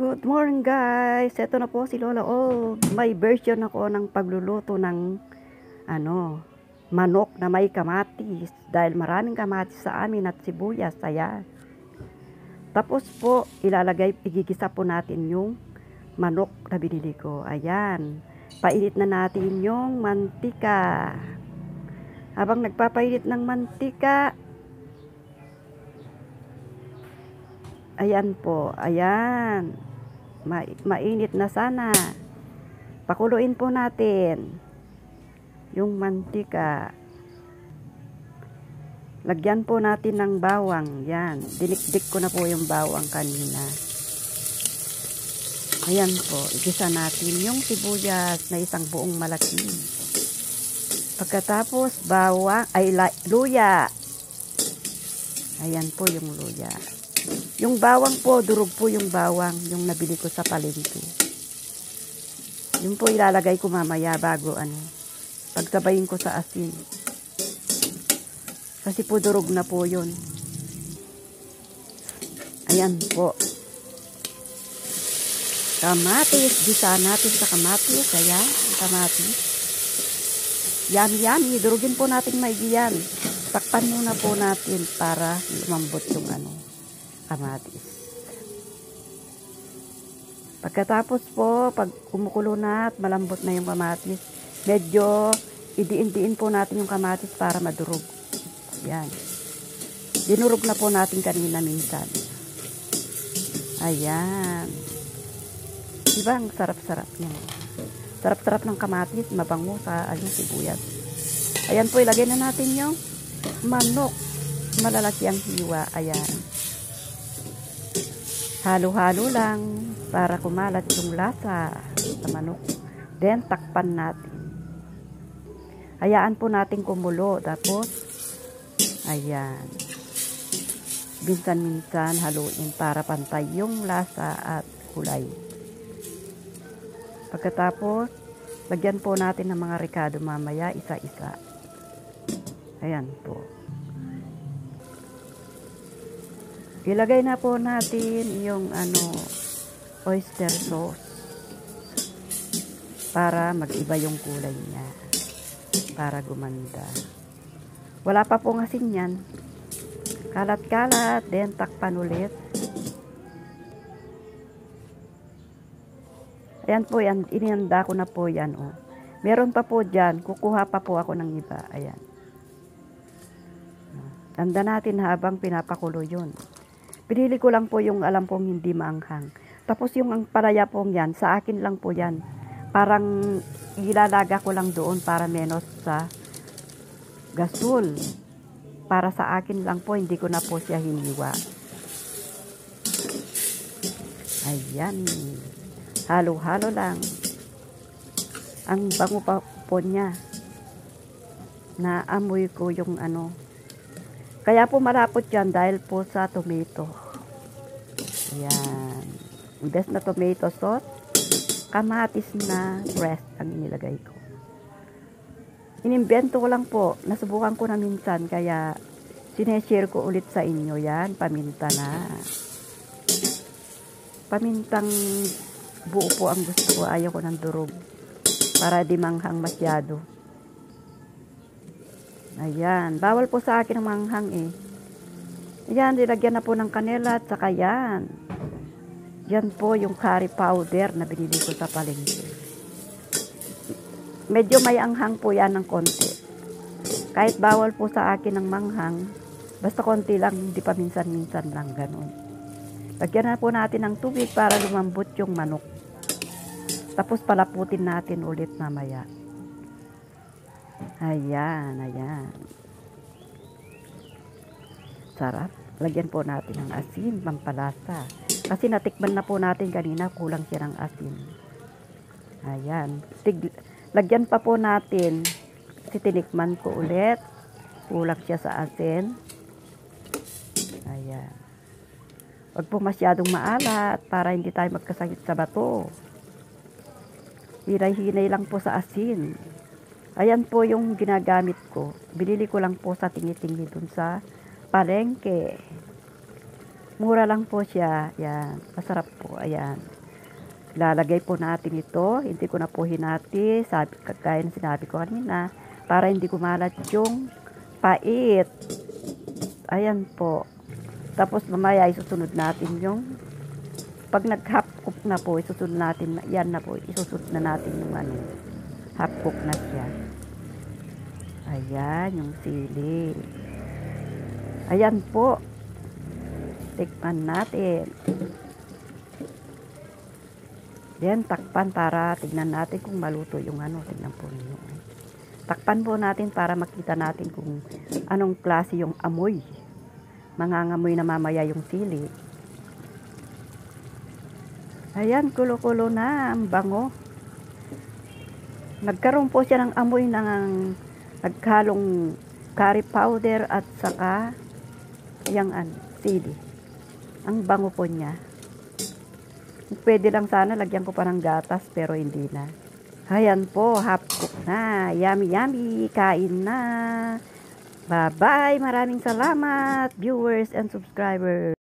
Good morning guys! Ito na po si Lola Old. May version ako ng pagluluto ng ano, manok na may kamatis. Dahil maraming kamatis sa amin at sibuyas. Ayan. Tapos po, ilalagay, igigisa po natin yung manok na binili ko. Ayan. Painit na natin yung mantika. Habang nagpapainit ng mantika, Ayan po, ayan. Ma mainit na sana. Pakuluin po natin yung mantika. Lagyan po natin ng bawang. Yan. Dinikdik ko na po yung bawang kanina. Ayan po. Igisa natin yung sibuyas na isang buong malaki. Pagkatapos, bawang, ay luya. Ayan po yung luya. Yung bawang po, durog po yung bawang, yung nabili ko sa palengke. Yung po ilalagay ko mamaya bago ano, pagsabayin ko sa asin. Kasi po durog na po yun. Ayan po. Kamatis, bisa natin sa kamatis. Ayan, kamatis. Yummy, yummy. Durugin po natin maigi yan. Takpan muna po natin para lumambot yung ano kamatis. Pagkatapos po, pag kumukulo na at malambot na yung kamatis, medyo idiin-diin po natin yung kamatis para madurog. Yan. Dinurog na po natin kanina minsan. Ayan. Diba ang sarap-sarap niya? Sarap-sarap ng kamatis, mabango sa ano, sibuyas. Ayan po, ilagay na natin yung manok. Malalaki ang hiwa. Ayan. Halo-halo lang para kumalat yung lasa sa manok. Then, takpan natin. Hayaan po natin kumulo. Tapos, ayan. Minsan-minsan haluin para pantay yung lasa at kulay. Pagkatapos, lagyan po natin ng mga ricado mamaya isa-isa. Ayan po. Ilagay na po natin yung ano oyster sauce para mag-iba yung kulay niya para gumanda. Wala pa pong asin yan. Kalat-kalat, then takpan ulit. Ayan po yan, inihanda ko na po yan. Oh. Meron pa po dyan, kukuha pa po ako ng iba. Ayan. Tanda natin habang pinapakulo yun. Pinili ko lang po yung alam pong hindi maanghang. Tapos yung ang palaya pong yan, sa akin lang po yan. Parang ilalaga ko lang doon para menos sa gasol. Para sa akin lang po, hindi ko na po siya hiniwa. Ayan. Halo-halo lang. Ang bango pa po niya. Naamoy ko yung ano, kaya po malapot yan dahil po sa tomato. Yan. Imbes na tomato sauce, kamatis na breast ang inilagay ko. Inimbento ko lang po. Nasubukan ko na minsan kaya sineshare ko ulit sa inyo yan. Paminta na. Pamintang buo po ang gusto ko. Ayaw ko ng durog. Para di manghang masyado. Ayan. Bawal po sa akin ang manghang eh. Ayan, nilagyan na po ng kanela at saka yan. Yan po yung curry powder na binili ko sa palengke. Medyo may anghang po yan ng konti. Kahit bawal po sa akin ng manghang, basta konti lang, hindi pa minsan-minsan lang ganun. Lagyan na po natin ng tubig para lumambot yung manok. Tapos palaputin natin ulit mamaya. Ayan, ayan. Sarap. Lagyan po natin ng asin, pampalasa. Kasi natikman na po natin kanina, kulang siya ng asin. Ayan. Tig lagyan pa po natin. Kasi tinikman ko ulit. Kulang siya sa asin. Ayan. Huwag po masyadong maalat para hindi tayo magkasakit sa bato. Hinay-hinay lang po sa asin. Ayan po yung ginagamit ko. Binili ko lang po sa tingi-tingi dun sa palengke. Mura lang po siya. Yan. Masarap po. Ayan. Lalagay po natin ito. Hindi ko na po hinati. Sabi, kagaya ng sinabi ko kanina. Para hindi kumalat yung pait. Ayan po. Tapos mamaya isusunod natin yung pag nag-half cook na po, isusunod natin, yan na po, isusunod na natin yung ano, half na siya. Ayan, yung sili. Ayan po. Tikman natin. Yan, takpan para tignan natin kung maluto yung ano. Tignan po ninyo. Takpan po natin para makita natin kung anong klase yung amoy. Mangangamoy na mamaya yung sili. Ayan, kulo-kulo na. Ang bango. Nagkaroon po siya ng amoy ng naghalong curry powder at saka yung ano, sili. Ang bango po niya. Pwede lang sana lagyan ko pa ng gatas pero hindi na. Ayan po, half cook na. Yummy, yummy. Kain na. Bye-bye. Maraming salamat, viewers and subscribers.